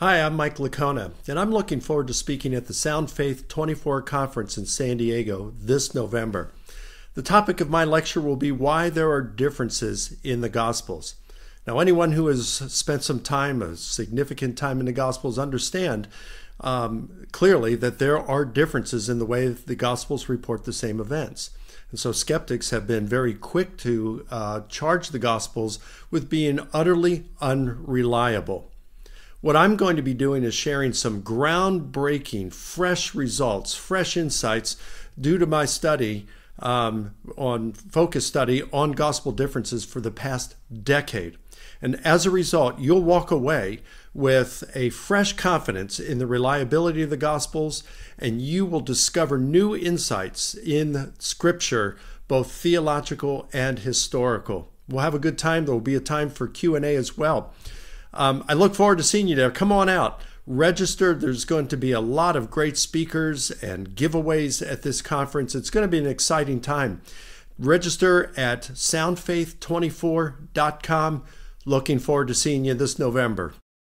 Hi, I'm Mike Licona, and I'm looking forward to speaking at the Sound Faith 24 conference in San Diego this November. The topic of my lecture will be why there are differences in the Gospels. Now, anyone who has spent some time, a significant time in the Gospels, understand um, clearly that there are differences in the way the Gospels report the same events. And so skeptics have been very quick to uh, charge the Gospels with being utterly unreliable. What I'm going to be doing is sharing some groundbreaking, fresh results, fresh insights due to my study um, on focus study on gospel differences for the past decade. And as a result, you'll walk away with a fresh confidence in the reliability of the Gospels, and you will discover new insights in Scripture, both theological and historical. We'll have a good time. There will be a time for Q&A as well. Um, I look forward to seeing you there. Come on out. Register. There's going to be a lot of great speakers and giveaways at this conference. It's going to be an exciting time. Register at soundfaith24.com. Looking forward to seeing you this November.